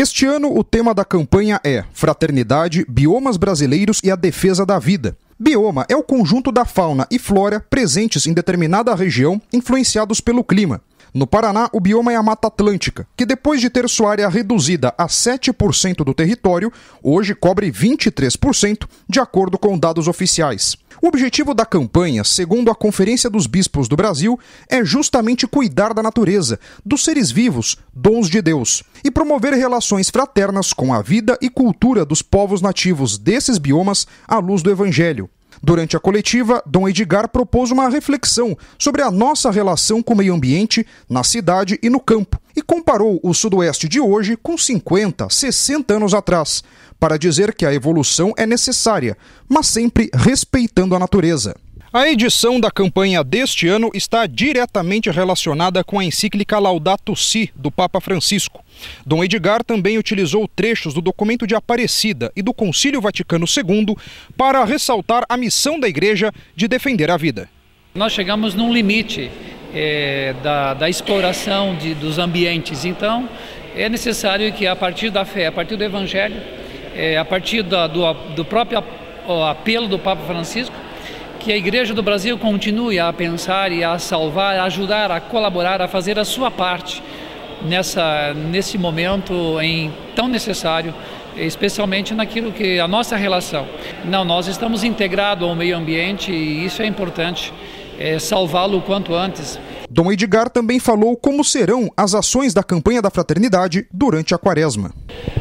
Este ano, o tema da campanha é Fraternidade, Biomas Brasileiros e a Defesa da Vida. Bioma é o conjunto da fauna e flora presentes em determinada região, influenciados pelo clima. No Paraná, o bioma é a Mata Atlântica, que depois de ter sua área reduzida a 7% do território, hoje cobre 23%, de acordo com dados oficiais. O objetivo da campanha, segundo a Conferência dos Bispos do Brasil, é justamente cuidar da natureza, dos seres vivos, dons de Deus, e promover relações fraternas com a vida e cultura dos povos nativos desses biomas à luz do Evangelho. Durante a coletiva, Dom Edgar propôs uma reflexão sobre a nossa relação com o meio ambiente na cidade e no campo e comparou o Sudoeste de hoje com 50, 60 anos atrás, para dizer que a evolução é necessária, mas sempre respeitando a natureza. A edição da campanha deste ano está diretamente relacionada com a encíclica Laudato Si do Papa Francisco. Dom Edgar também utilizou trechos do documento de Aparecida e do Concílio Vaticano II para ressaltar a missão da Igreja de defender a vida. Nós chegamos num limite é, da, da, exploração de, dos ambientes, então é necessário que a partir da fé, a partir do Evangelho, é, a partir da, do, do próprio apelo do Papa Francisco, que a Igreja do Brasil continue a pensar e a salvar, a ajudar, a colaborar, a fazer a sua parte nessa, nesse momento em, tão necessário, especialmente naquilo que a nossa relação. Não, nós estamos integrados ao meio ambiente e isso é importante, é, salvá-lo o quanto antes. Dom Edgar também falou como serão as ações da campanha da fraternidade durante a quaresma.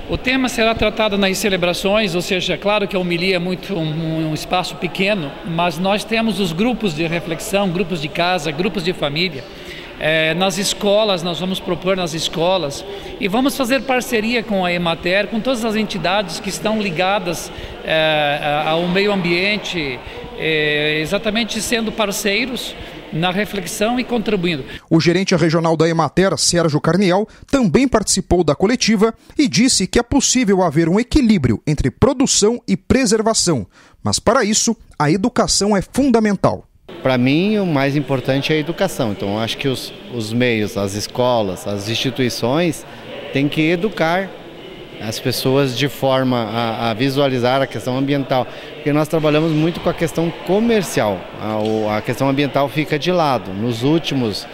O tema será tratado nas celebrações, ou seja, é claro que a homilia é muito um, um, espaço pequeno, mas nós temos os grupos de reflexão, grupos de casa, grupos de família. É, nas escolas, nós vamos propor nas escolas e vamos fazer parceria com a Emater, com todas as entidades que estão ligadas é, ao meio ambiente, é, exatamente sendo parceiros na reflexão e contribuindo. O gerente regional da Emater, Sérgio Carniel, também participou da coletiva e disse que é possível haver um equilíbrio entre produção e preservação, mas para isso a educação é fundamental. Para mim, o mais importante é a educação. Então, acho que os, os meios, as escolas, as instituições têm que educar as pessoas de forma a, a, visualizar a questão ambiental, porque nós trabalhamos muito com a questão comercial, a, a questão ambiental fica de lado. Nos últimos,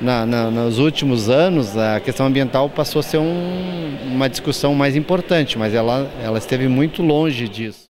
na, na, nos últimos anos, a questão ambiental passou a ser um, uma discussão mais importante, mas ela, ela esteve muito longe disso.